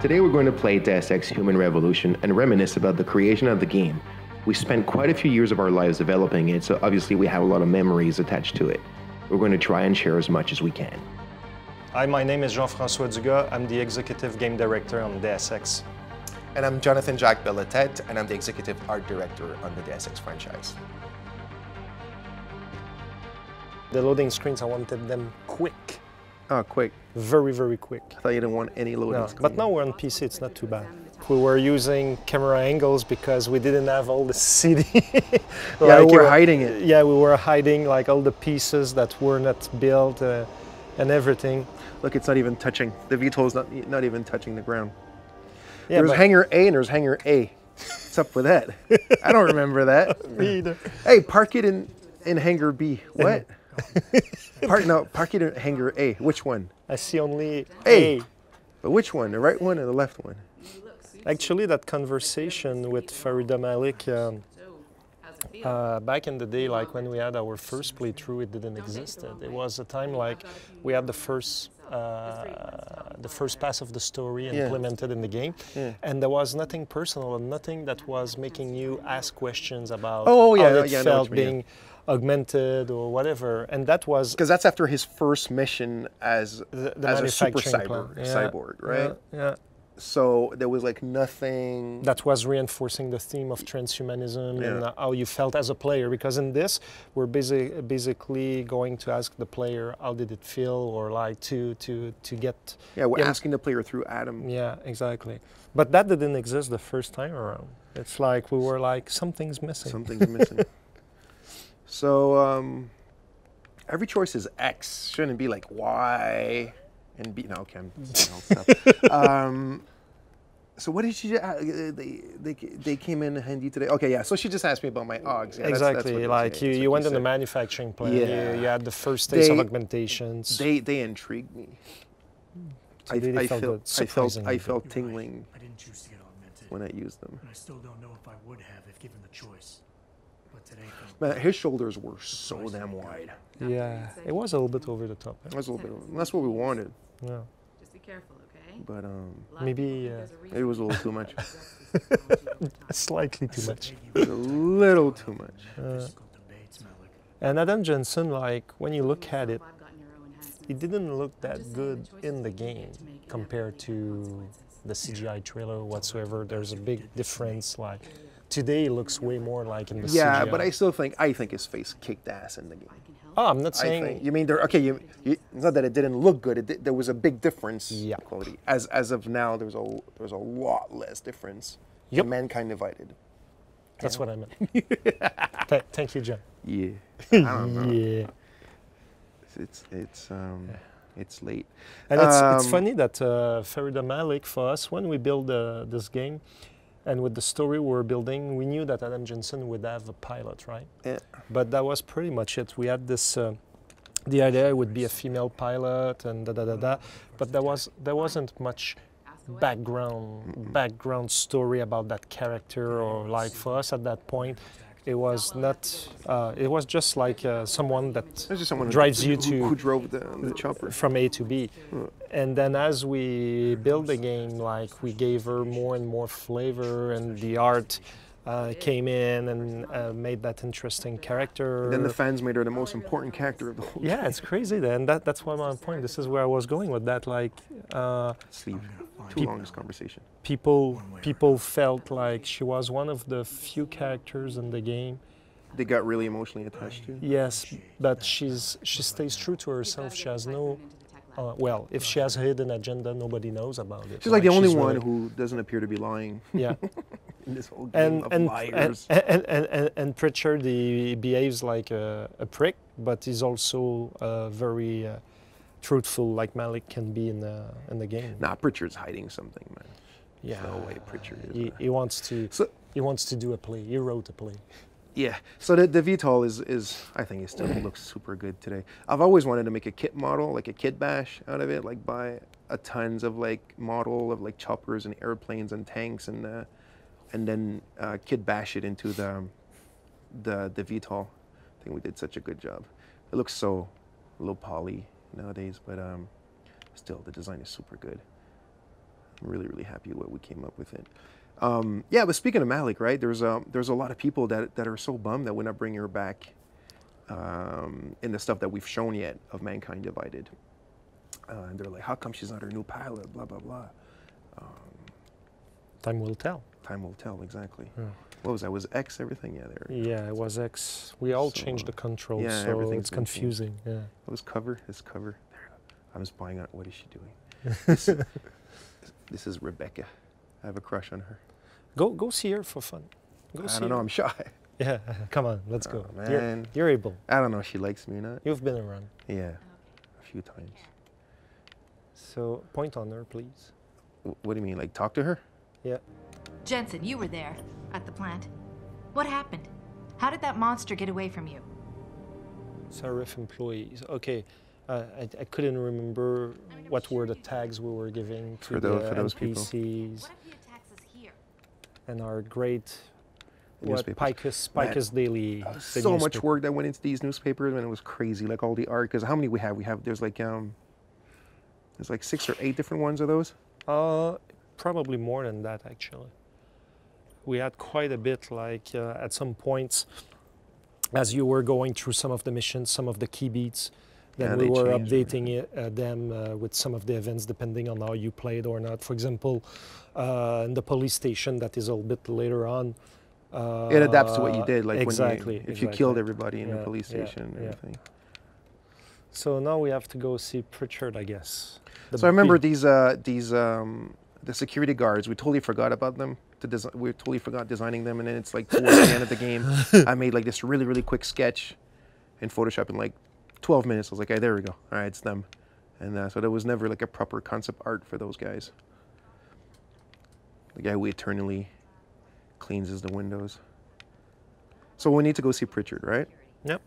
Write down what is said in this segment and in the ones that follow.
Today we're going to play Deus Ex Human Revolution and reminisce about the creation of the game. We spent quite a few years of our lives developing it, so obviously we have a lot of memories attached to it. We're going to try and share as much as we can. Hi, my name is Jean-François Dugas. I'm the Executive Game Director on Deus Ex. And I'm Jonathan Jacques-Belletête, and I'm the Executive Art Director on the Deus Ex franchise. The loading screens, I wanted them quick. Oh, quick. Very, very quick. I thought you didn't want any loading No, screen. but now we're on PC, it's not too bad. We were using camera angles because we didn't have all the CD. Yeah, we were uh, hiding it. Yeah, we were hiding like all the pieces that were not built uh, and everything. Look, it's not even touching. The VTOL is not, not even touching the ground. Yeah, there's hangar A and there's hangar A. What's up with that? I don't remember that. Me either. Hey, park it in, in hangar B. What? park no, park it in hangar A. Which one? I see only Hey. A. But which one? The right one or the left one? Actually, that conversation with Farida Malik um, uh, back in the day, like when we had our first playthrough, it didn't exist. It was a time like we had the first. Uh, the first pass of the story Yeah. implemented in the game, Yeah. and there was nothing personal and nothing that was making you ask questions about Oh, yeah, how it yeah, felt being augmented or whatever. And that was Because that's after his first mission as the, the as a super cyborg. Yeah, cyborg, right? Yeah, yeah. So there was like nothing. that was reinforcing the theme of transhumanism and Yeah. uh, how you felt as a player. Because in this, we're busy, basically going to ask the player how did it feel, or like to to to get. yeah, we're asking the player through Adam. Yeah, exactly. But that didn't exist the first time around. It's like we were like something's missing. Something's missing. So um, every choice is X. Shouldn't it be like Y and B? No, okay, I'm saying all stuff. um, so what did she? Uh, they, they they came in handy today. Okay, yeah. So she just asked me about my augs. Yeah, that's- that's exactly. like yeah, you, you went in the manufacturing plant. Yeah. You, you had the first taste of augmentations. They they intrigued me. So I, really I felt felt I felt I felt You're right. tingling I didn't choose to get augmented, when I used them. and I still don't know if I would have if given the choice. But today Man, his shoulders were so damn wide. Yeah, it was a little bit over the top. That was a little bit. That's what we wanted, Yeah. Just be careful, okay? but um, Maybe, uh, it was a little too much. Slightly too much. taking It was a little too much. Uh, physical debates, Malik. And Adam Jensen, like when you look at it, I've gotten your own enhancements. it didn't look that good in the game get to make compared to the CGI trailer whatsoever. There's a big difference. Like today, it looks way more like in the Yeah, CGI. but I still think I think his face kicked ass in the game. I can help. Oh, I'm not saying. think you mean there. Okay, you, you, it's not that it didn't look good. It did, there was a big difference. Yeah. in Quality. As as of now, there's a there's a lot less difference. Yep. Mankind divided. That's what I meant. Th- thank you, John. Yeah. I don't know. Yeah. It's it's um it's late. And it's, it's Um, funny that uh, Farida Malik, for us, when we build uh, this game, and with the story we were building, we knew that Adam Jensen would have a pilot, right? Yeah. But that was pretty much it. We had this, uh, the idea it would be a female pilot and da da da da, but there was there wasn't much background background story about that character or like for us at that point it was not uh, it was just like uh, someone that someone who- drives you to who drove the, the chopper. from A to B. And then as we build the game, like we gave her more and more flavor, and the art uh, came in and uh, made that interesting character. Then the fans made her the most important character of the whole yeah, it's crazy. Then that, that's why my point. This is where I was going with that. Like uh, sleeve. Too long this conversation. people, people felt like she was one of the few characters in the game. They got really emotionally attached to. Yes, but she's she stays true to herself. She has no. Uh, well, if she has a hidden agenda, nobody knows about it. She's like the only one really- who doesn't appear to be lying Yeah. in this whole game and of and, and, liars. and, and, and, and Pritchard he behaves like a, a prick, but he's also uh, very uh, truthful, like Malik can be in the in the game. nah, Pritchard's hiding something, man. yeah, no way Pritchard is, He, he wants to So he wants to do a play. He wrote a play. yeah, so the, the VTOL is is I think it still looks super good today. I've always wanted to make a kit model, like a kit bash out of it, like buy a tons of like model of like choppers and airplanes and tanks and uh, and then uh, kit bash it into the the the VTOL. I think we did such a good job. It looks so low poly nowadays, but um, still the design is super good. I'm really really happy with what we came up with it. Um, yeah, but speaking of Malik, right? There's um, there's a lot of people that that are so bummed that we're not bringing her back um, in the stuff that we've shown yet of Mankind Divided. Uh, and they're like, how come she's not our new pilot? Blah blah blah. Time will tell. Time will tell exactly. Yeah. What was that? Was X everything? Yeah, there. Yeah, it was X. We all So, changed the controls, yeah, so everything's it's changed. confusing. Yeah. What was cover? His cover. There. I'm spying on. What is she doing? this, this is Rebecca. I have a crush on her. Go go see her for fun. Go I see don't know. her. I'm shy. Yeah, come on, let's go. Oh, You're, man. you're able. I don't know if she likes me or not. You've been around. Yeah, a few times. So point on her, please. W- what do you mean? Like talk to her? Yeah. Jensen, you were there. At the plant. What happened? How did that monster get away from you? Sarif employees. Okay. Uh, I, I couldn't remember what were the tags we were giving to For tho- the for those people. NPCs What if attacks us here? and our great what Newspapers. Picus Man, Picus Daily. Uh, the so much work that went into these newspapers, and it was crazy. Like all the art. Because how many we have? We have. There's like um. There's like six or eight different ones of those. Uh, probably more than that actually. We had quite a bit. Like uh, at some points, as you were going through some of the missions, some of the key beats, then Yeah, we were changed, updating it, uh, them uh, with some of the events depending on how you played or not. For example, uh, in the police station, that is a little bit later on. Uh, it adapts to what you did. Like exactly. when you, if you killed everybody in the Yeah, police yeah, station and yeah. everything. So now we have to go see Pritchard, I guess. The So I remember these uh, these um, the security guards. We totally forgot about them. To desi- we totally forgot designing them, and then it's like towards the end of the game, I made like this really really quick sketch in Photoshop in like 12 minutes. I was like, hey, there we go. All right, it's them. And uh, so there was never like a proper concept art for those guys. The guy who eternally cleanses the windows. So we need to go see Pritchard, right? Yep.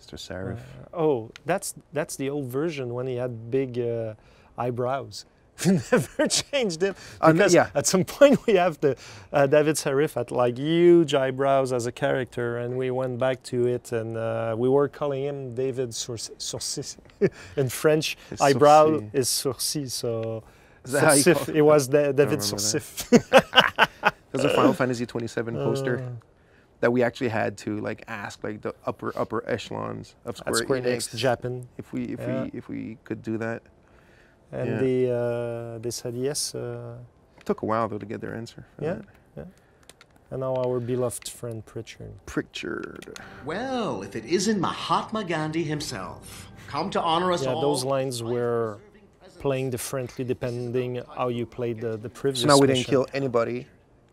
Mr. Sarif. Oh, that's that's the old version when he had big uh, eyebrows. We never changed it Uh, because yeah. at some point we have the uh, David Sarif had like huge eyebrows as a character, and we went back to it, and uh, we were calling him David Sourc- Sourcil in French. It's Eyebrow sourcil. is sourcil, so Is that how you Sourcif. It was da- David. Sourcif. There's a Final Fantasy 27 poster Uh, that we actually had to like ask like the upper upper echelons of Square, Square Enix Enix Japan, if we if Yeah. we if we could do that. And Yeah. they uh, they said yes. Uh, It took a while though to get their answer. for Yeah. that. and now our beloved friend Pritchard. Pritchard. Well, if it isn't Mahatma Gandhi himself, come to honor us Yeah, all. those lines were playing differently depending how you played the, the previous. So now we didn't mission. kill anybody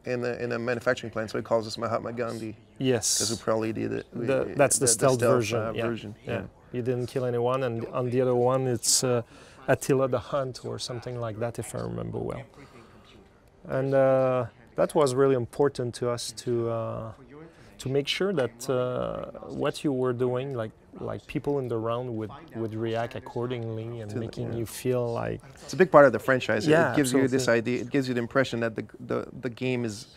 in the in a manufacturing plant, so he calls us Mahatma Gandhi Yes. because we Yes, probably did it. we- the, that's the, stealth, version. uh, yeah. version. Yeah. you didn't kill anyone, and on the other one it's uh, Attila the Hunt or something like that, if I remember well. And uh, that was really important to us to uh, to make sure that uh, what you were doing, like like people in the round would would react accordingly and the- making yeah. you feel like It's a big part of the franchise. It- Yeah, it gives you this idea. It gives you the impression that the the, the game is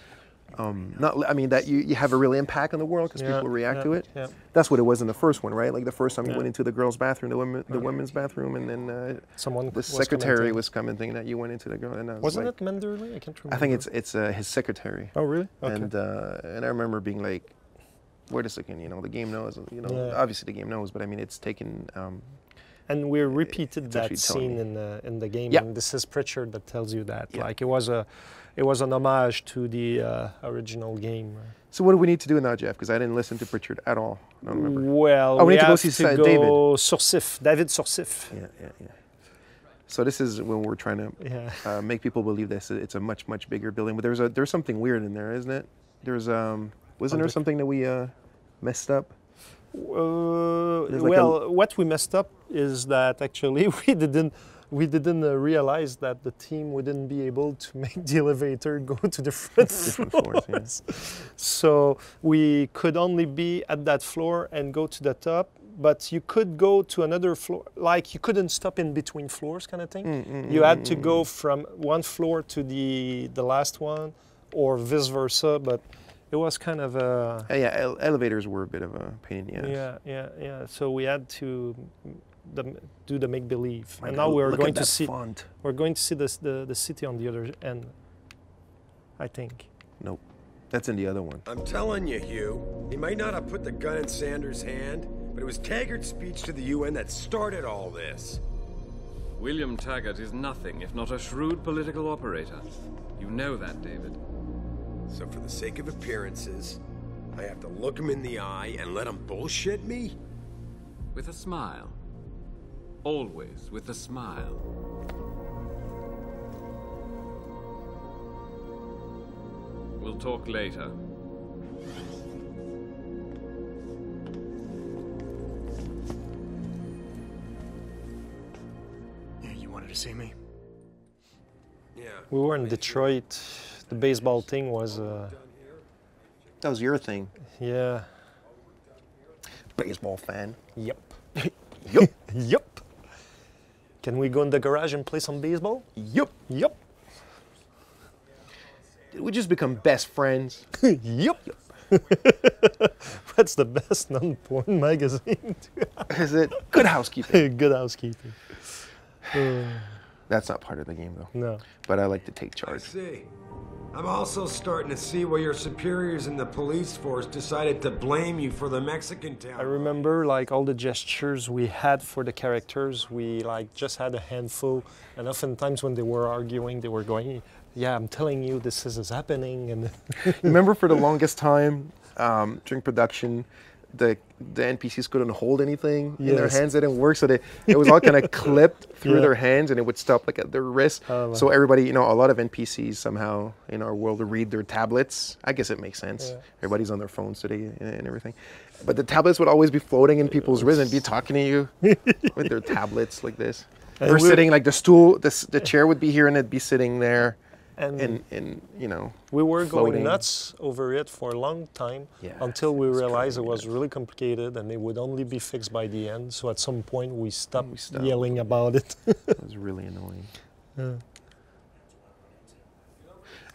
um, not. I mean that you, you have a real impact on the world because Yeah, people react yeah, to it. yeah. That's what it was in the first one, right? Like the first time you went into the girls' bathroom, the women, the women's bathroom, and then uh, someone the was secretary commenting. was commenting that you went into the girl. And I was Wasn't like, it Manderley? I can't remember. I think it's it's uh, his secretary. Oh, really? Okay. And uh, and I remember being like, wait a second, you know, the game knows. You know, obviously the game knows, but I mean, it's taken. Um, and we repeated it's that scene in the in the game, Yeah. and this is Pritchard that tells you that. Yeah. Like it was a, it was an homage to the uh, original game. so what do we need to do now, Jeff? Because I didn't listen to Pritchard at all. I don't remember. Well, Oh, we we need to go have see to go David. Sorsif, David Sorsif. Yeah, yeah, yeah. So this is when we're trying to Yeah. uh, make people believe this. It's a much much bigger building, but there's a there's something weird in there, isn't it? There's um wasn't there something that we uh messed up? Uh, like a- well, what we messed up is that actually we didn't we didn't uh, realize that the team wouldn't be able to make the elevator go to different, Different floors, yeah. So we could only be at that floor and go to the top, but you could go to another floor. Like you couldn't stop in between floors, kind of thing. Mm, you had to go from one floor to the the last one, or vice versa. But it was kind of a Uh, yeah, ele- elevators were a bit of a pain in the ass. yeah, yeah, yeah. So we had to the do the make believe. My And God, now we're look going at to that see font. we're going to see this, the the city on the other end. I think. Nope, that's in the other one. I'm telling you, Hugh, he might not have put the gun in Sanders' hand, but it was Taggart's speech to the UN that started all this. William Taggart is nothing if not a shrewd political operator. You know that, David. So for the sake of appearances, I have to look him in the eye and let him bullshit me? With a smile. Always with a smile. We'll talk later. Yeah, you wanted to see me? Yeah. We were in Detroit. The baseball thing was, uh, That was your thing, yeah, baseball fan. yep, yep. yep. Can we go in the garage and play some baseball? Yep. Yep, Did we just become best friends? yep. That's the best non-porn magazine. Is it good housekeeping? Good housekeeping. That's not part of the game though. No. But I like to take I charge. See. I'm also starting to see why your superiors in the police force decided to blame you for the Mexicantown. I remember like all the gestures we had for the characters. We like just had a handful, and oftentimes when they were arguing, they were going, "Yeah, I'm telling you, this is, is happening," and Remember for the longest time um, during production, the the NPCs couldn't hold anything in their hands. It didn't work, so they it was all kind of clipped through Yeah. their hands, and it would stop like at their wrist. Oh, so everybody, you know, a lot of NPCs somehow in our world read their tablets. I guess it makes sense. Yeah. Everybody's on their phones today and, and everything. But the tablets would always be floating in people's wrists and be talking to you with their tablets like this. Or sitting like the stool, the, the chair would be here and it'd be sitting there, and and and you know, we were floating. going nuts over it for a long time Yeah, until we realized it was really complicated and it would only be fixed by the end. So at some point we stopped, We stopped. yelling about it. It was really annoying.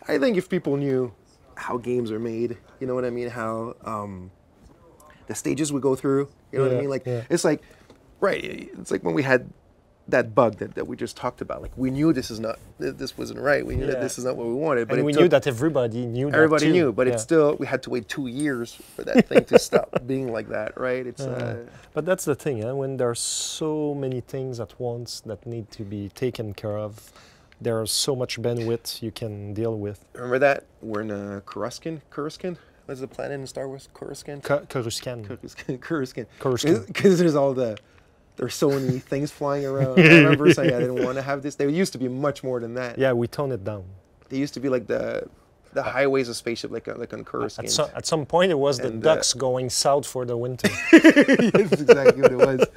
I think if people knew how games are made, you know what I mean, how um, the stages we go through, you know what I mean? Like yeah. it's like right, it's like when we had that bug that, that we just talked about. Like we knew this is not this wasn't right. We knew that this is not what we wanted, but and we took- knew that everybody knew that everybody too. knew, but Yeah. it's still we had to wait two years for that thing to stop being like that, right? It's uh, But that's the thing, eh? when there's so many things at once that need to be taken care of, there's so much bandwidth you can deal with. remember that we're in uh, Coruscant. Coruscant. What's the planet in Star Wars? Coruscant. Coruscant. Coruscant. Coruscant. Because there's all the there's so many things flying around. I remember saying I didn't want to have this. There used to be much more than that. Yeah, we tone it down. They used to be like the the highways of spaceship, like like on Coruscant. At, so, at some point, it was the And, uh, ducks going south for the winter. That's exactly what it was.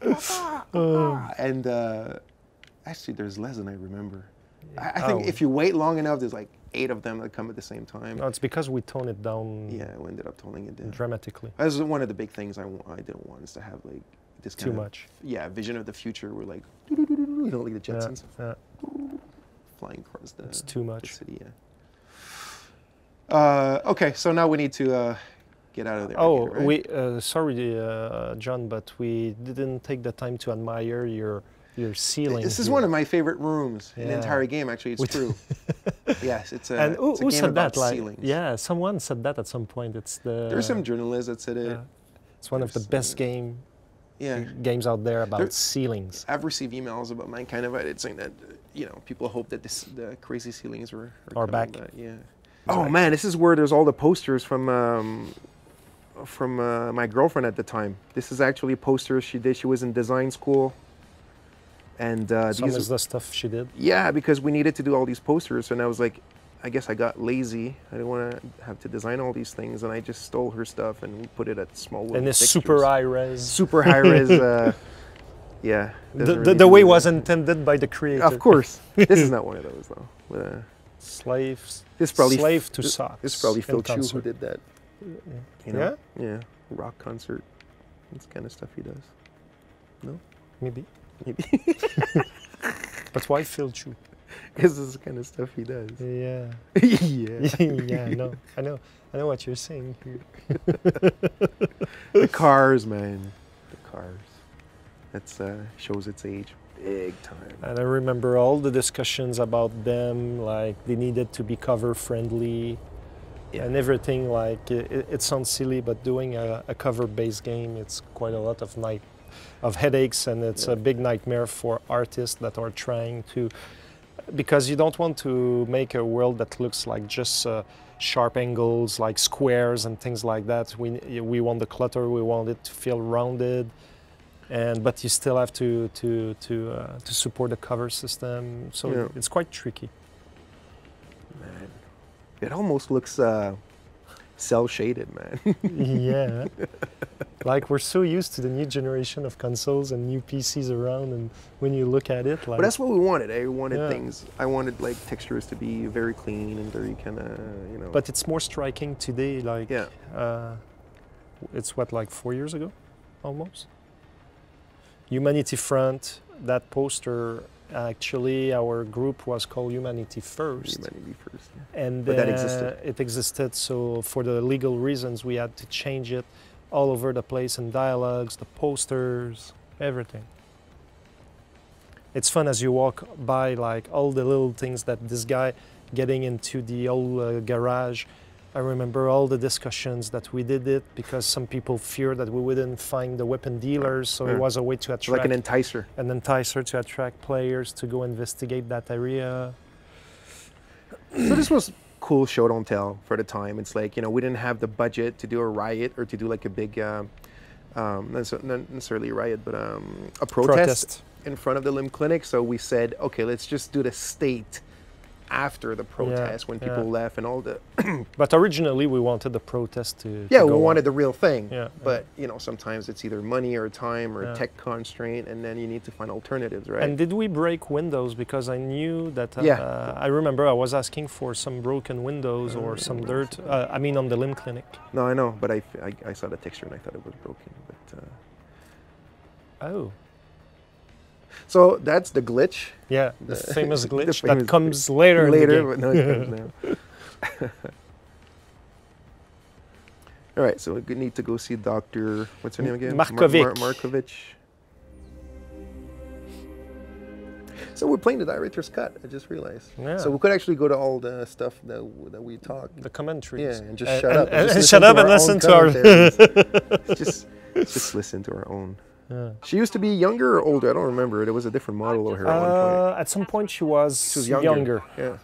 and uh, actually, there's less than I remember. I, I think Oh. if you wait long enough, there's like eight of them that come at the same time. no, it's because we tone it down Yeah, we ended up toning it down. dramatically. That's one of the big things I, I didn't want is to have like this Too of much. yeah vision of the future where like you know like the Jetsons yeah, flying across the, it's too the much. city. Yeah. Uh, okay, so now we need to uh, get out of there. Oh, right? we uh, sorry, uh, John, but we didn't take the time to admire your your ceiling. This is here. one of my favorite rooms in the entire game. Actually, it's We- true. yes, it's a. and who, it's a who game said about that? Like, ceilings. yeah, someone said that at some point. It's the. There's some journalists that said it. yeah. It's one of the best uh, game Yeah. games out there about There- ceilings. I've received emails about Mankind Divided saying that you know people hope that this the crazy ceilings were Are coming back. back. Yeah. Oh man, this is where there's all the posters from um, from uh, my girlfriend at the time. This is actually posters she did. She was in design school, and uh, Some these is the stuff she did. yeah because we needed to do all these posters, and I was like, I guess I got lazy. I didn't want to have to design all these things, and I just stole her stuff and we put it at small. And little it's super high res. super high res. Uh, yeah. The, the, really the way that. was intended by the creator. Of course. this is not one of those though. But, uh, Slaves. this probably Slave to this, socks. This is probably Phil Chu who did that. You know? Yeah? Yeah. Rock concert. That's kind of stuff he does. No. Maybe. Maybe. But why Phil Chu? This is the kind of stuff he does. Yeah. yeah. yeah, I know. I know. I know what you're saying here. The cars, man. The cars. It's uh, shows its age big time. And I remember all the discussions about them, like they needed to be cover friendly and everything. Like it, it sounds silly, but doing a, a cover based game, it's quite a lot of night of headaches, and it's a big nightmare for artists that are trying to, because you don't want to make a world that looks like just. Uh, sharp angles like squares and things like that we we want the clutter we want it to feel rounded and but you still have to to to uh, to support the cover system. So Yeah. it's quite tricky. Man, it almost looks uh, cel shaded, man. yeah, like we're so used to the new generation of consoles and new PCs around, and when you look at it, like but that's what we wanted. I wanted Yeah. things. I wanted like textures to be very clean and very kind of you know. but it's more striking today. Like yeah, uh, it's what like four years ago, almost. Humanity Front. That poster. Actually, our group was called Humanity First. humanity first. yeah. and But that uh, existed. it existed so for the legal reasons we had to change it all over the place in dialogues the posters everything it's fun as you walk by like all the little things that this guy getting into the old uh, garage i remember all the discussions that we did it because some people feared that we wouldn't find the weapon dealers so Yeah. it was a way to attract like an enticer. an enticer to attract players to go investigate that area so this was cool show don't tell for the time. It's like you know we didn't have the budget to do a riot or to do like a big, um, um, not not necessarily a riot, but um, a protest, Protest. in front of the limb clinic. So we said, okay, let's just do the state after the protest when people yeah. left and all the But originally, we wanted the protest to. to yeah we go on. wanted the real thing. Yeah, But you know sometimes it's either money or time or Yeah. tech constraint, and then you need to find alternatives, right? And did we break windows? Because I knew that. Uh, Yeah. I remember I was asking for some broken windows or some dirt. Uh, I mean, on the limb clinic. no, I know, but I I saw the texture and I thought it was broken. But uh, Oh. So that's the glitch. Yeah, the famous the glitch famous that comes later. the later, but no, it comes now. All right, so we need to go see Doctor. What's her name again? Mar- Markovic. So we're playing the director's cut. I just realized. Yeah. So we could actually go to all the stuff that w- that we talked. The commentaries. Yeah, and just Uh, shut and- up. and- and shut up and listen to our- just, just listen to our own. Yeah. She used to be younger or older. I don't remember. It was a different model of her at one point. Uh, at some point, she was, She was younger. Yeah.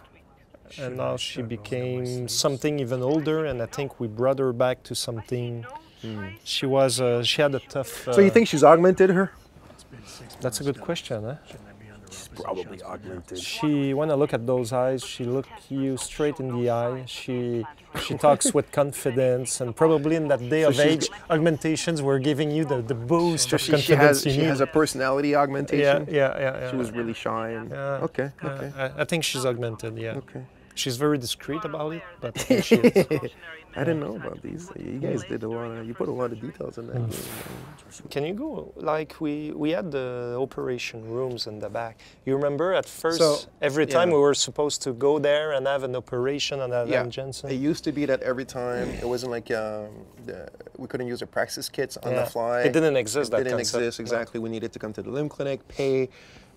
and now she became something even older. And I think we brought her back to something. She was. Uh, she had a tough. Uh, Hmm. So you think she's augmented her? That's a good question, huh? Probably augmented. She, when I look at those eyes, she look you straight in the eye. She, she talks with confidence, and probably in that day So of age, augmentations were giving you the, the boost So of she, she confidence has you she has a personality augmentation. yeah, yeah, yeah. She was really shy and Yeah, okay, yeah, okay, I, I think she's augmented. Yeah. okay. She's very discreet about it, but she is. I didn't know about these. You guys did a lot. Of, you put a lot of details in that Mm. game. Can you go like we we had the operation rooms in the back. You remember at first So, every time yeah. we were supposed to go there and have an operation on Adam Yeah, Jensen. it used to be that every time it wasn't like um, the, we couldn't use the praxis kits on Yeah. the fly. It didn't exist, It that didn't concept. exist No. exactly. We needed to come to the limb clinic, pay,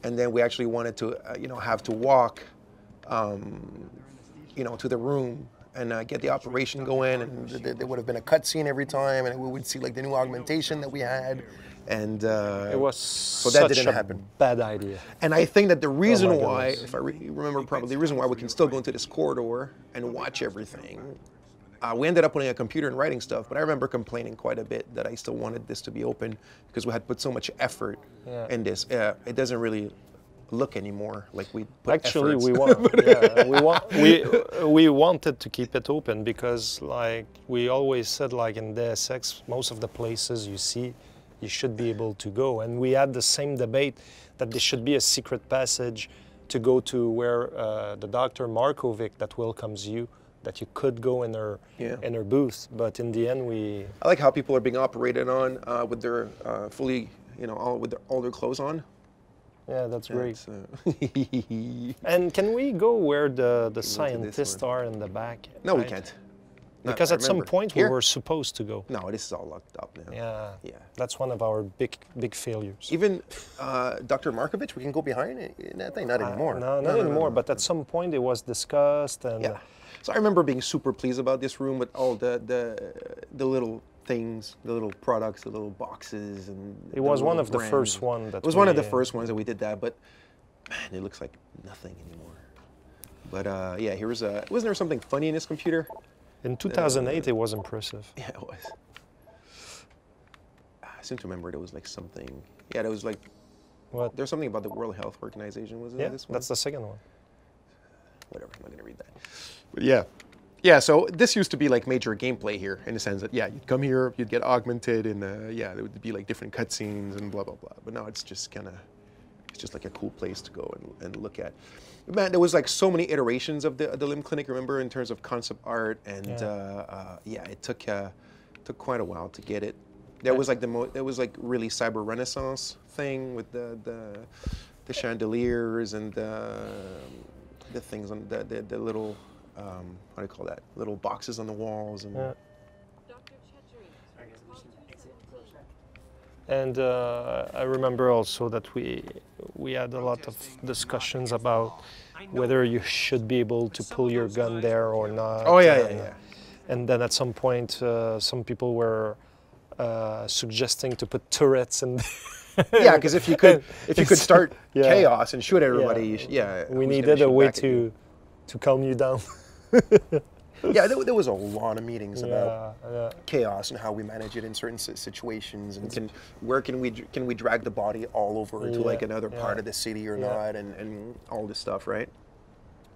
and then we actually wanted to, uh, you know, have to walk, um, you know, to the room and uh, get the operation going. And th- th- there would have been a cutscene every time, and we would see like the new augmentation that we had. And uh, It was so that such didn't a happen. bad idea. And I think that the reason Oh why, if I re- remember properly, the reason why we can still go into this corridor and watch everything, uh, we ended up putting a computer and writing stuff. But I remember complaining quite a bit that I still wanted this to be open because we had put so much effort Yeah. in this. Uh, it doesn't really look anymore like we put Actually, efforts. we want, yeah, we want, we we wanted to keep it open because, like we always said, like in DSX, most of the places you see, you should be able to go, and we had the same debate that there should be a secret passage to go to where uh, the doctor Markovic that welcomes you, that you could go in her Yeah. in her booth, but in the end we I like how people are being operated on uh, with their uh, fully, you know, all with their, all their clothes on. Yeah, that's great. Uh, And can we go where the the scientists are in the back? no, we can't. Not- Because I at some point Here? we were supposed to go. No, this is all locked up now. Yeah. Yeah. That's one of our big big failures. Even uh, Dr. Markovic, we can go behind it, that thing. Not Uh, anymore. No, not anymore. But at some point it was discussed and Yeah. So I remember being super pleased about this room with all the the the little things, the little products, the little boxes, and It was one of the first one that it was one of the first ones that we did that, but man, it looks like nothing anymore. But uh, yeah, here was a. Wasn't there something funny in this computer? in 2008 it was impressive. Yeah, it was. I seem to remember there was like something. Yeah, there was like What? there's something about the World Health Organization. Was it Yeah, this one? that's the second one. whatever. I'm not gonna read that. But yeah, yeah. So this used to be like major gameplay here, in the sense that yeah, you'd come here, you'd get augmented, and uh, yeah, there would be like different cutscenes and blah blah blah. But now it's just kind of, it's just like a cool place to go and, and look at. Man, there was like so many iterations of the the limb clinic. Remember in terms of concept art and Yeah. uh, uh, yeah, it took uh, took quite a while to get it. There was like the mo- there was like really cyber renaissance thing with the the, the chandeliers and the the things on the the, the little um, how do you call that little boxes on the walls and Yeah. And uh, I remember also that we we had a lot of discussions about whether you should be able to pull your gun there or not. Oh, yeah, yeah, and, uh, yeah. And then at some point, uh, some people were uh, suggesting to put turrets and. yeah because if you could if you could start Yeah. chaos and shoot everybody you sh- yeah we needed a way back at you? to to calm you down. Yeah there, there was a lot of meetings about yeah, yeah. chaos and how we manage it in certain situations and can where can we can we drag the body all over to like Yeah, another part of the city or Yeah. not and, and all this stuff right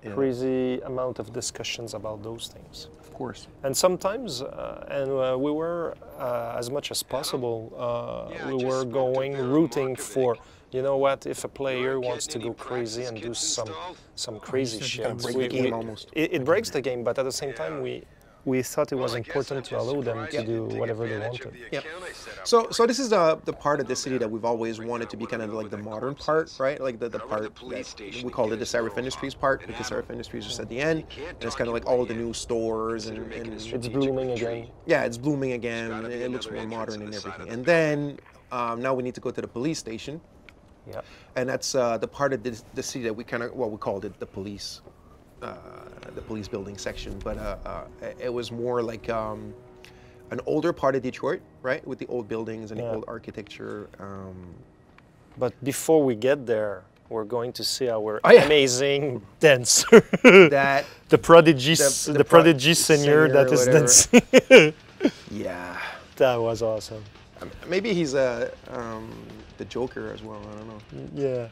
Yeah. Crazy amount of discussions about those things. of course And sometimes, uh, and uh, we were, uh, as much as possible, uh, we were going rooting for, you know what, if a player wants to go crazy and do some some crazy shit, Kinda break we- the game we- almost. It, it breaks the game, but at the same time, we we thought it was important to allow them to do whatever they wanted. Yep. So, so this is the the part of the city that we've always wanted to be kind of like the modern part, right? Like the, the part that we call it the Sarif Industries part because Sarif Industries is just at the end, and it's kind of like all the new stores and, and It's blooming again. yeah, it's blooming again. It looks more modern and everything. And then um, now we need to go to the police station, Yeah. and that's uh, the part of the, the city that we kind of well we called it the police, uh, the police building section. But uh, uh, it- was more like um, an older part of Detroit, right, with the old buildings and the old architecture. Um, But before we get there, we're going to see our Oh, yeah. amazing dancer. that the prodigy, The- the the, pro- prodigy senior that is dancing. yeah, that was awesome. Um, maybe he's a um, the Joker as well. I don't know. Yeah.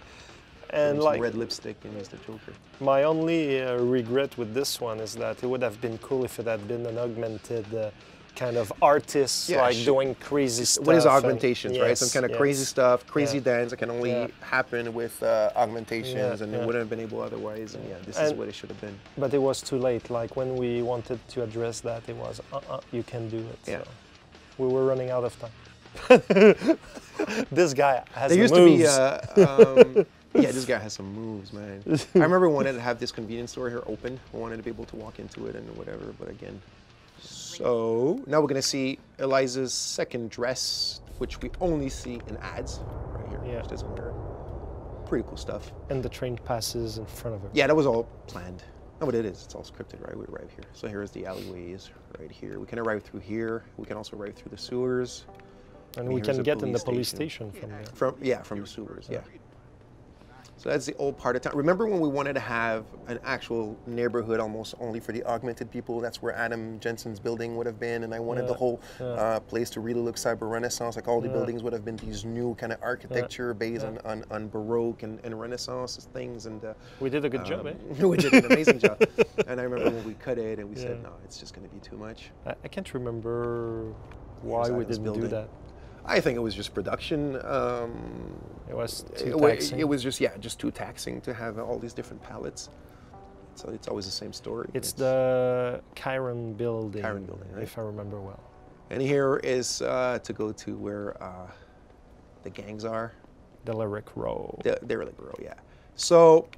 And like red lipstick and he's the Joker. my only uh, regret with this one is that it would have been cool if it had been an augmented uh, kind of artist, Yeah, like doing crazy stuff. What is and- augmentations, right? Some kind of yes. crazy stuff, crazy Yeah. dance that can only Yeah. happen with uh, augmentations, and it wouldn't have been able otherwise. And yeah, this is And- what it should have been. But it was too late. Like when we wanted to address that, it was, uh-uh, you can do it. Yeah. So we were running out of time. this guy has There the used moves. to be, uh, um, yeah, this guy has some moves, man. I remember we wanted to have this convenience store here open. We wanted to be able to walk into it and whatever, but again. So now we're gonna see Eliza's second dress, which we only see in ads right here. Yeah. She doesn't wear. Pretty cool stuff. and the train passes in front of her. Yeah, that was all planned. No, but it is. It's all scripted, right? We arrive here. So here's the alleyways right here. We can arrive through here. We can also arrive through the sewers. And And we can the get in the police police station. station, from there. From yeah, from the sewers. Yeah. So that's the old part of town. Remember when we wanted to have an actual neighborhood almost only for the augmented people? That's where Adam Jensen's building would have been, and I wanted the whole yeah. uh, place to really look cyber Renaissance. Like all the Yeah. buildings would have been these new kind of architecture based on, on, on Baroque and, and Renaissance things. And uh, We did a good job, eh? um, we did an amazing job. And I remember when we cut it, and we said, no, it's just going to be too much. I, I can't remember why we didn't do that. I think it was just production. Um, It was too it, taxing. it was just yeah, just too taxing to have all these different palettes. So it's always the same story. It's the Chiron building, Chiron building, right? if I remember well. and here is uh, to go to where uh, the gangs are. The Lyric Row. The, they're like bro, yeah. So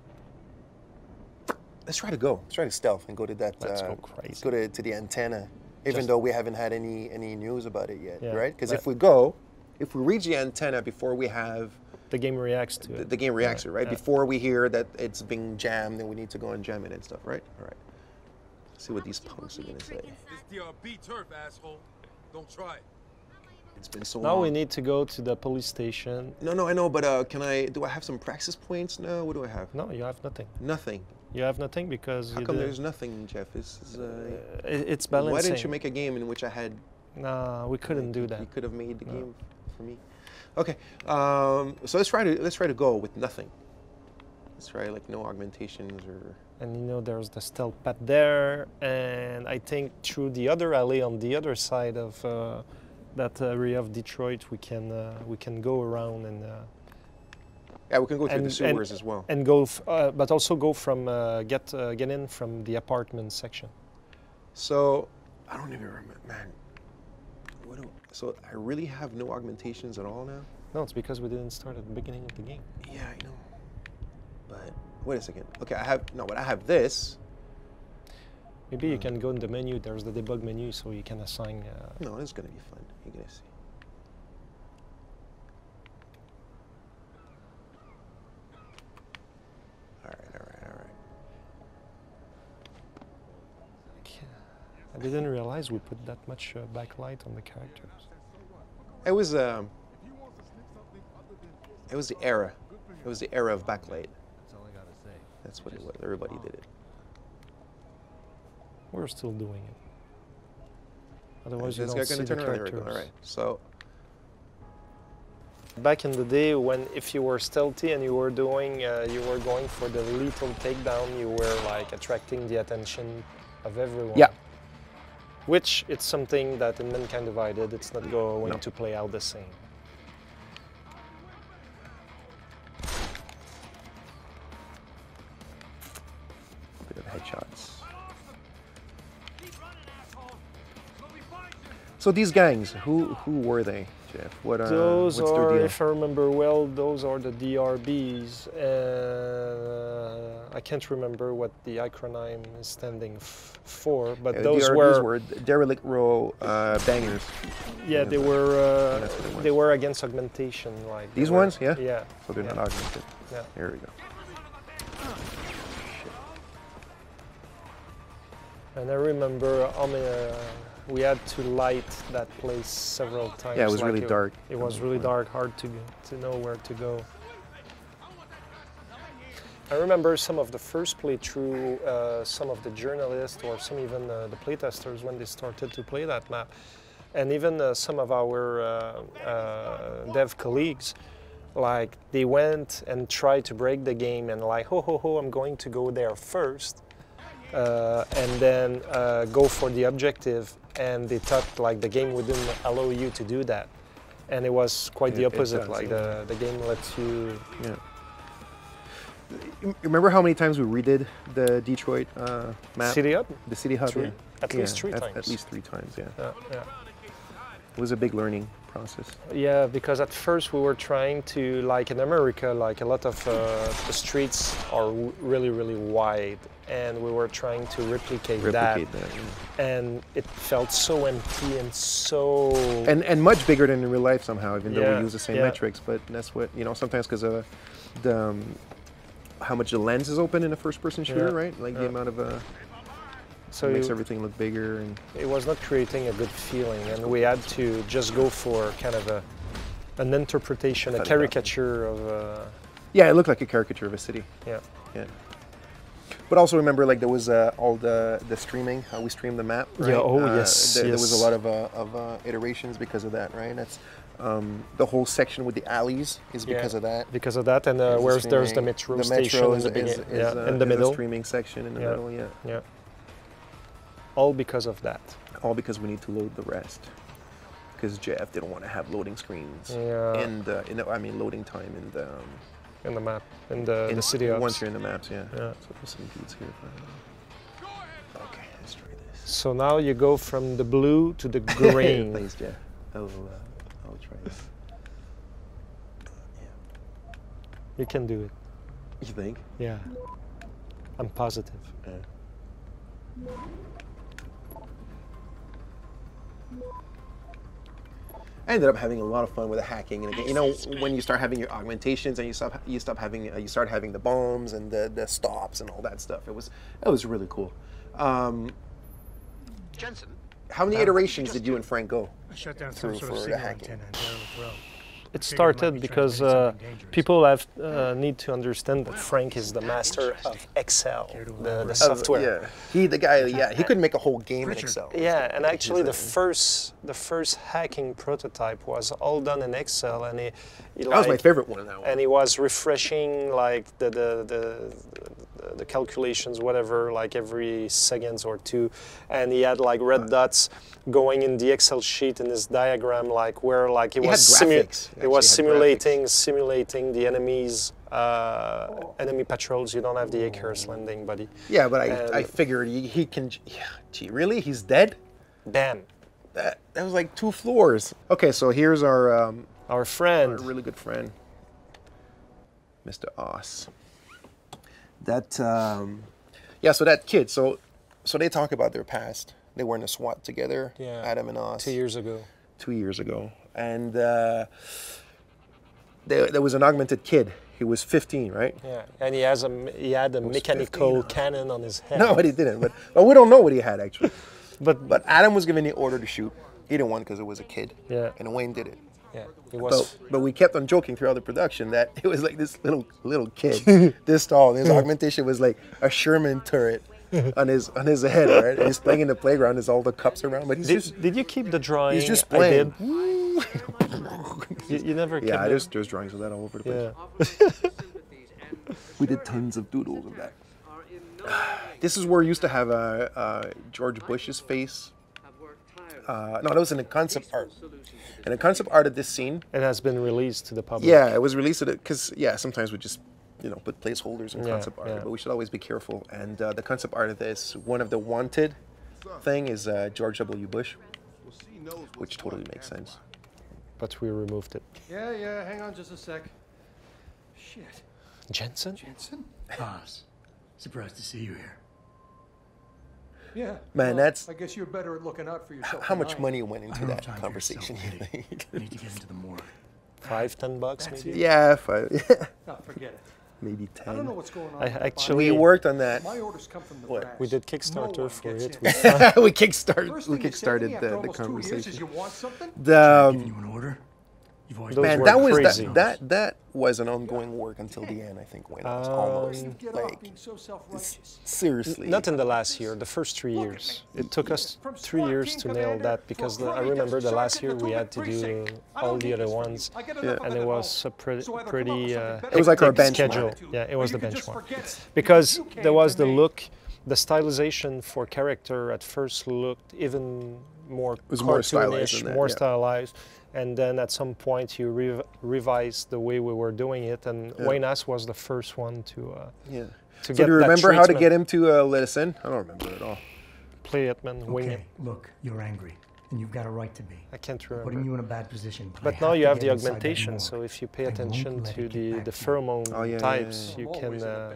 let's try to go. Let's try to stealth and go to that. Let's uh, go Let's crazy. go to, to the antenna even though we haven't had any any news about it yet, Yeah, right? Because if we go, if we reach the antenna before we have the game reacts to the, it. the game reacts to it, right? yeah. Before we hear that it's being jammed, then we need to go and jam it and stuff, right? All right. see what these punks are gonna say. This DRB turf, asshole. Don't try it. It's been so long. Now long. we need to go to the police station. No, no, I know, but uh, can I? Do I have some praxis points? No. What do I have? No, you have nothing. Nothing. You have nothing because How come did- there's nothing, Jeff? Uh, Uh, it- it's balancing. why didn't you make a game in which I had? Nah, we couldn't do that. You could have made the No. game for me. Okay. Um, so let's try to let's try to go with nothing. Let's try like no augmentations or. And you know, there's the stealth pad there, and I think through the other alley on the other side of uh, that area of Detroit, we can uh, we can go around and uh, Yeah, we can go through and, the sewers as well. and go, f- uh, but also go from uh, get uh, get in from the apartment section. So I don't even remember, man. What do, so I really have no augmentations at all now. No, it's because we didn't start at the beginning of the game. Yeah, I know. But wait a second. Okay, I have no, but I have this. Maybe you can go in the menu. There's the debug menu, so you can assign. Uh, No, it's gonna be fun. You're gonna see. All right, all right, all right. I didn't realize we put that much uh, backlight on the characters. It was um. It was the era. It was the era of backlight. That's all I gotta say. That's what it was. Everybody did it. We're still doing it. Otherwise, you don't see the turn around. There we characters. All right. So Back in the day, when if you were stealthy and you were doing, uh, you were going for the lethal takedown, you were like attracting the attention of everyone. Yeah. Which it's something that in Mankind Divided, it's not going No. to play out the same. bit of headshots. So these gangs, who who were they, Jeff? What uh, Those what's are, if I remember well, those are the DRBs. Uh, I can't remember what the acronym is standing f- for, but Uh, those DRBs were, were derelict row uh, bangers. yeah, they were uh, it was. they were against augmentation, like These were- ones, yeah? yeah, So they're yeah. not augmented. Yeah. There we go. And I remember um, uh, we had to light that place several times. Yeah, it was like really dark. It was really dark, hard to to know where to go. I remember some of the first playthrough, uh, some of the journalists or some even uh, the playtesters when they started to play that map, and even uh, some of our uh, uh, dev colleagues, like they went and tried to break the game and like, ho ho ho, I'm going to go there first, uh, and then uh, go for the objective, and they thought like the game wouldn't allow you to do that, and it was quite the It- it opposite. does, like yeah. the the game lets you Yeah. You Remember how many times we redid the Detroit uh, map? city up. The city hub. Three- yeah. at least Yeah, three at, times. At least three times. Yeah. Yeah, yeah. It was a big learning process. Yeah, because at first we were trying to, like in America, like a lot of uh, the streets are w- really, really wide, and we were trying to replicate, Replicate that, that. yeah. and it felt so empty and so. and and much bigger than in real life somehow, even though Yeah, we use the same yeah. metrics. But that's what you know. Sometimes because of the um, how much the lens is open in a first-person shooter, right? Like the amount of uh, so it makes you- everything look bigger and it was not creating a good feeling, and we had to just go for kind of a an interpretation, a Cut it out. caricature of. A, yeah, it looked like a caricature of a city. yeah. Yeah. But also remember, like there was uh, all the the streaming, how we streamed the map. Right? Yeah, oh, Uh, yes, There, there was a lot of uh, of uh, iterations because of that, right? That's um, the whole section with the alleys is Yeah. because of that. Because of that, and uh, There's the where's there's the metro the station metro in the is, is, yeah, uh, in the is a streaming section in the Yeah. middle, yeah. Yeah. All because of that. All because we need to load the rest. Because Jeff didn't want to have loading screens Yeah. in the, in the, I mean, loading time in the, um, in the map, in the, in the city once you're in the maps, yeah. Yeah. So there's some dudes here. Okay, let's try this. So now you go from the blue to the green. Thanks, Jeff. I'll, uh, I'll try this. Yeah. you can do it. You think? Yeah. I'm positive. Yeah. I ended up having a lot of fun with the hacking, and again, you know, when you start having your augmentations and you stop, you stop having, uh, you start having the bombs and the, the stops and all that stuff. It was, it was really cool. Um, Jensen, how many iterations did you and Frank go? I shut down some through sort for of the signal hacking? antenna down the road. It Figured it might started because uh, people have uh, need to understand that Frank is the master of Excel, the, the software. Yeah, he, the guy, yeah, he could make a whole game in Excel. Yeah, and actually the first the first hacking prototype was all done in Excel, and he, he That was my favorite one. That one. and he was refreshing like the the, the the calculations whatever like every seconds or two and he had like red dots going in the excel sheet in his diagram like where like it He was had simu- graphics. He he was actually had simulating simulating the enemies uh, enemy patrols you don't have the Icarus landing buddy Yeah, but I, And- I figured he, he can. Yeah, gee, really? He's dead? Damn. That, that was like two floors. Okay, so here's our, um, our friend. our friend really good friend, Mr. Haas. That, um, yeah. So that kid. So, so they talk about their past. They were in a SWAT together. Yeah. Adam and Haas. two years ago Two years ago, and uh, there, there was an augmented kid. He was 15, right? yeah and he has a he had a mechanical cannon on his head No, but he didn't. But, but we don't know what he had actually. but But Adam was given the order to shoot. He didn't want because it was a kid. Yeah. And Wayne did it. Yeah he was But, but we kept on joking throughout the production that it was like this little little kid, this tall. And his augmentation was like a Sherman turret on his on his head, right? And he's playing in the playground. There's all the cups around, but he's did, just did you keep the drawing he's just I playing. did? You, you never yeah, it? there's there's drawings of that all over the place. Yeah. We did tons of doodles of that. This is where we used to have uh, uh, George Bush's face. Uh, no, that was in the concept art. In the concept art of this scene, It has been released to the public. Yeah, it was released because yeah, sometimes we just you know put placeholders in Yeah, concept art, yeah. but we should always be careful. And uh, the concept art of this, one of the wanted thing is uh, George W. Bush, which totally makes sense. But we removed it. Yeah, yeah, hang on just a sec. Shit. Jensen? Jensen? Haas, surprised to see you here. Yeah. Man, well, that's- I guess you're better at looking out for yourself. How much I money went into that conversation? you think? I need to get into the morgue. Five, ten bucks That's maybe? it. yeah, five, yeah, No, forget it. maybe ten. I don't know what's going on. I actually- We worked on that. My orders come from the What? brass. We did Kickstarter one for it. We we kickstarted. We thing you say to me kickstarted the, the almost two years is conversation. you want something? The Giving um, you an order? You've Those man, that was crazy. that, that that was an ongoing work until the end. I think when it was almost Um, Get like so self-righteous. seriously. Not in the last year, the first three years. It took us three years to nail that because the, I remember the last year we had to do all the other ones, and it was a pre- pretty uh, It was like our benchmark. schedule. Yeah, it was the benchmark because there was the look, the stylization for character at first looked even more was more stylized cartoonish, than that, more yeah. stylized. And then at some point you rev- revised the way we were doing it, and Wayne Haas was the first one to uh, Yeah. to So get do you remember how to get him to uh, let us in? I don't remember at all. play it, man, wing it. Okay, look, you're angry, and you've got a right to be. I can't remember. Putting you in a bad position. I But now you have the augmentation, so if you pay attention to the, the to pheromone Oh, yeah, yeah, types, yeah. you I'm can. always in a Uh,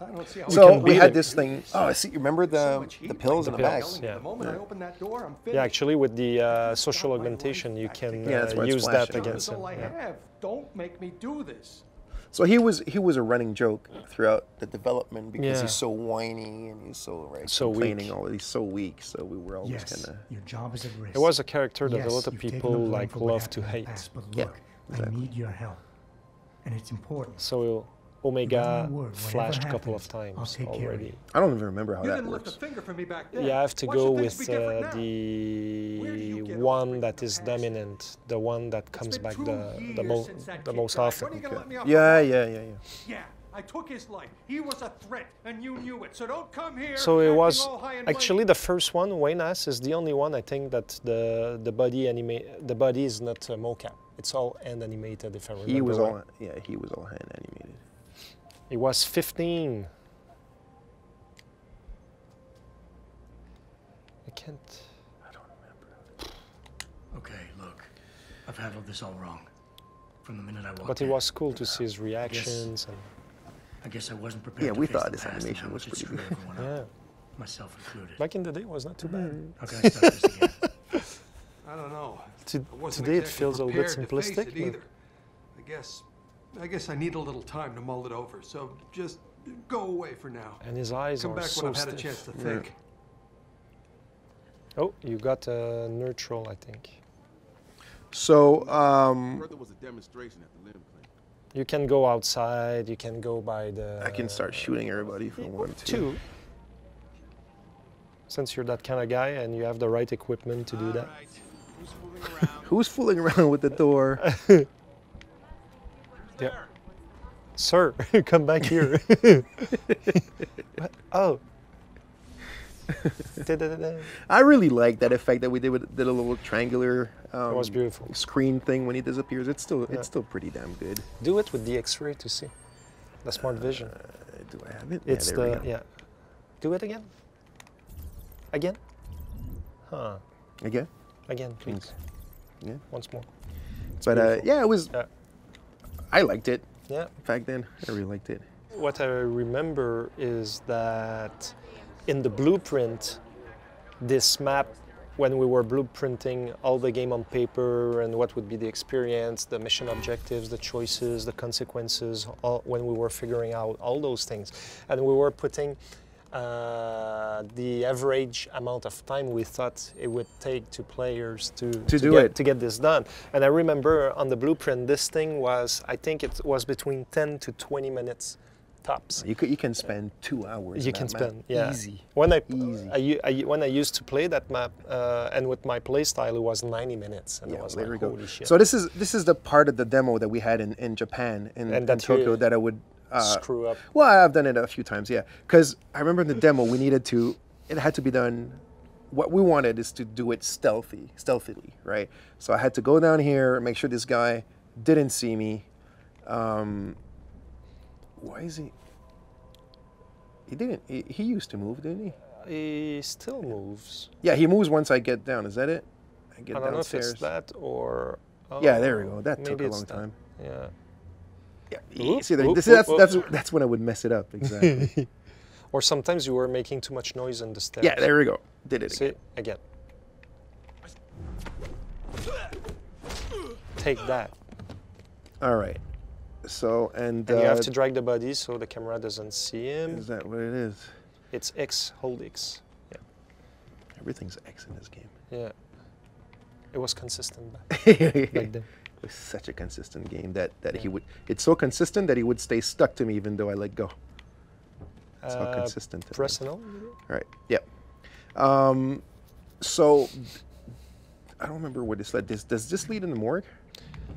bad don't see how We So can we had it. this thing. Oh, I see. You remember so the much the pills in The the bag? pills, yelling yeah. The moment I open that door, I'm finished. yeah, actually, with the uh, social augmentation, you can Yeah, uh, use that flashing. against That's him. I yeah. have. Don't make me do this. So he was he was a running joke throughout the development because Yeah. he's so whiny and he's so right So complaining weak. all he's so weak. So we were always Yes, kind of your job is at risk. It was a character that yes, a lot of people like love to hate. the past, but Yeah, look, exactly. I need your help, and it's important. So You got Omega my flashed a couple of times take care of already. I don't even remember how You that didn't works. a finger for me back then. You have to Why go with uh, now? Where do you the one off that with is past? dominant, the one that comes back the the, mo- the most often. When are you gonna let me off the Yeah, yeah, yeah, yeah. Yeah, I took his life. He was a threat, and you knew it. So don't come here. So it was all high and actually the first one. Wayne Haas is the only one I think that the the body anime the body is not uh, mocap. It's all hand animated. If I remember. He was well. all yeah. He was all hand animated. He was 15. I can't. I don't remember. Okay, look, I've handled this all wrong. From the minute I walked But it in. was cool to see his reactions and I guess I wasn't prepared. Yeah, to we thought this animation was pretty good. yeah. myself included. Back in the day, it was not too bad. How can I start this again? I don't know. To- I wasn't today it feels a little bit prepared to face simplistic, it but- either. I guess, I guess I need a little time to mull it over. So just go away for now. And his eyes Come are back so when I've had a chance to Yeah. think. Oh, you got a neutral, I think. So, um, Further was a demonstration at the limb clinic. You can go outside. You can go by the. I can start shooting everybody if I want to. two. Since you're that kind of guy and you have the right equipment to do that. Right. Who's, fooling Who's fooling around with the door? Yeah. Sir, come back here. Oh. Da-da-da-da. I really like that effect that we did with did a little triangular um, was beautiful. screen thing when he disappears. It's still Yeah. it's still pretty damn good. Do it with the X-ray to see. The smart vision. Uh, do I have it? It's yeah, there we the go. yeah. Do it again. Again. Huh. Again. Again, please. Yeah. Once more. It's But uh, yeah, it was. Yeah. I liked it. Yeah. Back then, I really liked it. What I remember is that in the blueprint, this map, when we were blueprinting all the game on paper and what would be the experience, the mission objectives, the choices, the consequences, all, when we were figuring out all those things, and we were putting uh, the average amount of time we thought it would take to players to, To do get, it. to get this done. And I remember on the blueprint, this thing was, I think it was between 10 to 20 minutes tops. You could you can spend two hours. You can map. spend, yeah. Easy. When I, Easy. I, I when I used to play that map, uh, and with my play style, it was 90 minutes, and Yeah, it was there like, we go. holy shit. So this is this is the part of the demo that we had in, in Japan in, And in Tokyo that I would uh, screw up. Well, I've done it a few times, yeah. Because I remember in the demo we needed to, it had to be done. What we wanted is to do it stealthy, stealthily, right? So I had to go down here, make sure this guy didn't see me. Um, why is he? He didn't. He, he used to move, didn't he? He still moves. Yeah, he moves once I get down. Is that it? I get I don't know if downstairs. it's that or. Yeah, there we oh, go. That took a long time. Yeah. Yeah, Oop, see, oop, this, oop, that's, that's that's when I would mess it up exactly. Or sometimes you were making too much noise on the stairs. yeah, there we go. Did it See, again. again. Take that. All right. So and, And you have uh, to drag the body so the camera doesn't see him. Is that what it is? It's X, hold X. Yeah. Everything's X in this game. Yeah. It was consistent back, back then. Was such a consistent game that that he would. It's so consistent that he would stay stuck to me even though I let go. That's how Uh, consistent. it Press is. and all? All right. Yep. Um, so I don't remember what this led. This, does this lead in the morgue?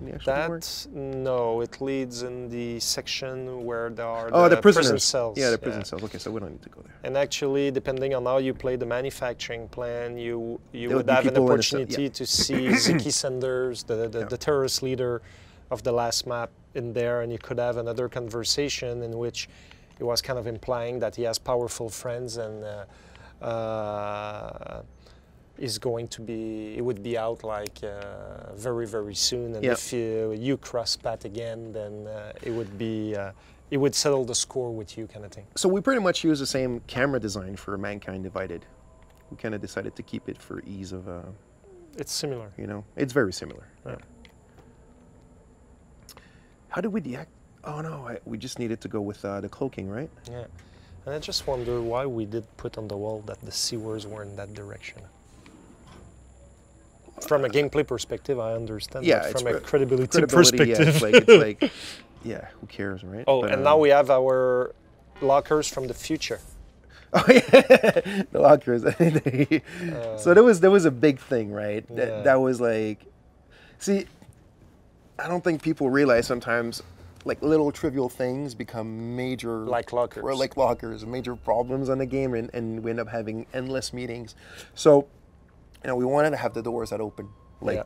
In the actual? That no, it leads in the section where there are Oh, the, prison prisoners. cells. Yeah, the prison cells. Okay, so we don't need to go there. And actually, depending on how you play the manufacturing plan, you you There would have an people in the cell, opportunity yeah. to see Zeke Sanders, the, the, Yeah. the terrorist leader of the last map, in there, and you could have another conversation in which he was kind of implying that he has powerful friends and uh, uh, is going to be, it would be out like uh, very, very soon. And Yeah. if you, you cross pat again, then uh, it would be, uh, it would settle the score with you, kind of thing. So we pretty much use the same camera design for Mankind Divided. We kind of decided to keep it for ease of, uh, It's similar. you know, it's very similar. Yeah. How did we deact? Oh no, I, we just needed to go with uh, the cloaking, right? Yeah. And I just wonder why we did put on the wall that the sewers were in that direction. From a gameplay perspective, I understand. Yeah, from a re- credibility, credibility, yeah, perspective. it's like it's like, yeah, who cares, right? oh, But, and um, now we have our lockers from the future. Oh yeah, the lockers. so there was there was a big thing, right? That that was like, see, I don't think people realize sometimes, like little trivial things become major, Like lockers. or like lockers, major problems on the game, and, and we end up having endless meetings. So, you know, we wanted to have the doors that open, like. Yeah.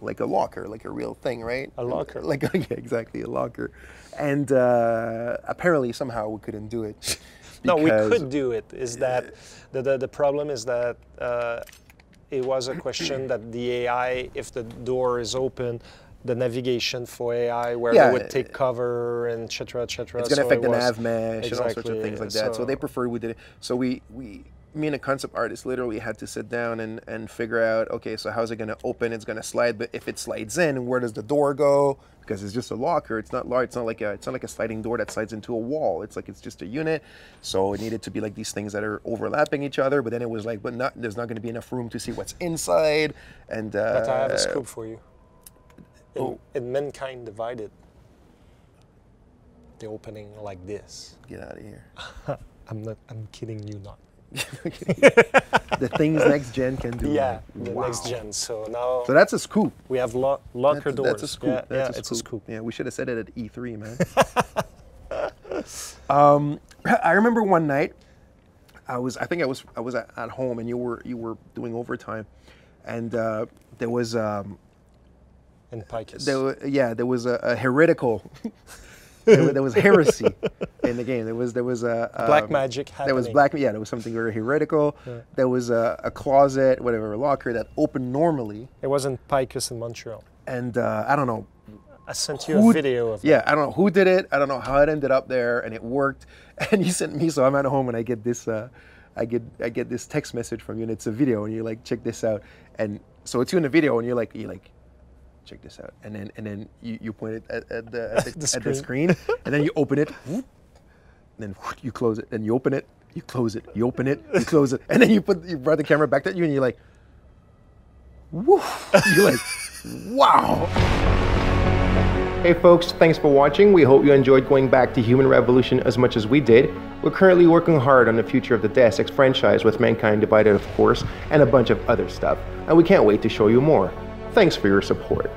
Like a locker, like a real thing, right? A locker. Like yeah, exactly a locker, and uh, apparently somehow we couldn't do it. No, we could do it. Is that the, the, the problem is that uh, it was a question that the AI, if the door is open, the navigation for AI, where Yeah, they would take cover and et cetera, et cetera. It's going to so affect the nav mesh and all sorts of things like that. So, so- they preferred we did it. So we we me and a concept artist literally had to sit down and, and figure out okay so how's it going to open it's going to slide but if it slides in where does the door go because it's just a locker it's not large it's not like a it's not like a sliding door that slides into a wall it's like it's just a unit so it needed to be like these things that are overlapping each other but then it was like but not there's not going to be enough room to see what's inside and uh, But I have a scoop for you. In, Oh. in Mankind Divided, the opening like this. get out of here I'm not. I'm kidding you not. the things next gen can do Yeah, like, the wow. next gen. So now so that's a scoop we have lo- locker that's, doors. that's a scoop Yeah, that's yeah, a it's scoop. a scoop. yeah we should have said it at e3 man um, I remember one night, I was I think I was I was at, at home and you were you were doing overtime, and uh, there was um, In Picus. there yeah there was a, a heretical. there, there was heresy in the game. There was there was a Black um, magic There was happening. black yeah. There was something very heretical. Yeah. There was a, a closet, whatever, a locker that opened normally, It wasn't Picus in Montreal. and uh, I don't know I sent you who- a video of Yeah, I don't know who did it. I don't know how it ended up there, and it worked. And you sent me, so I'm at home and I get this, uh, I get I get this text message from you, and it's a video, and you're like, check this out. And so it's you in the video, and you're like, you like, check this out. And then and then you, you point it at, at the at the, The at the screen. screen, and then you open it. whoop, then you close it. Then you open it. You close it. You open it. You close it. And then you put you brought the camera back at you, and you're like, woo. You're like, wow. Hey folks, thanks for watching. We hope you enjoyed going back to Human Revolution as much as we did. We're currently working hard on the future of the Deus Ex franchise with Mankind Divided, of course, and a bunch of other stuff. And we can't wait to show you more. Thanks for your support.